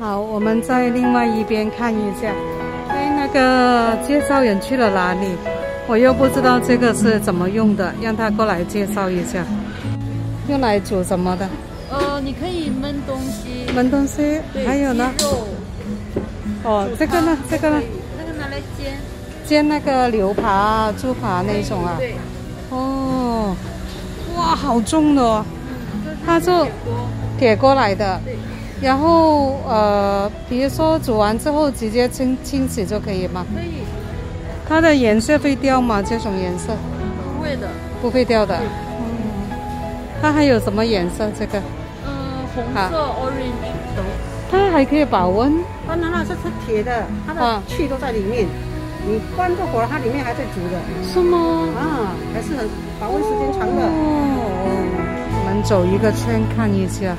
好，我们在另外一边看一下。哎，那个介绍人去了哪里？我又不知道这个是怎么用的，让他过来介绍一下。用来煮什么的？呃，你可以焖东西。焖东西，还有呢？哦，这个呢？这个呢？那个拿来煎。煎那个牛扒、猪扒那种啊？对。哦，哇，好重的哦！它是铁锅来的。然后呃，比如说煮完之后直接清清洗就可以吗？可以。它的颜色会掉吗？这种颜色？不会的。不会掉的。嗯。它还有什么颜色？这个？嗯，红色 orange 都。它还可以保温。当然了，这是铁的，它的气都在里面。你关着火，它里面还在煮的。是吗？啊，还是很保温时间长的。哦。我们走一个圈看一下。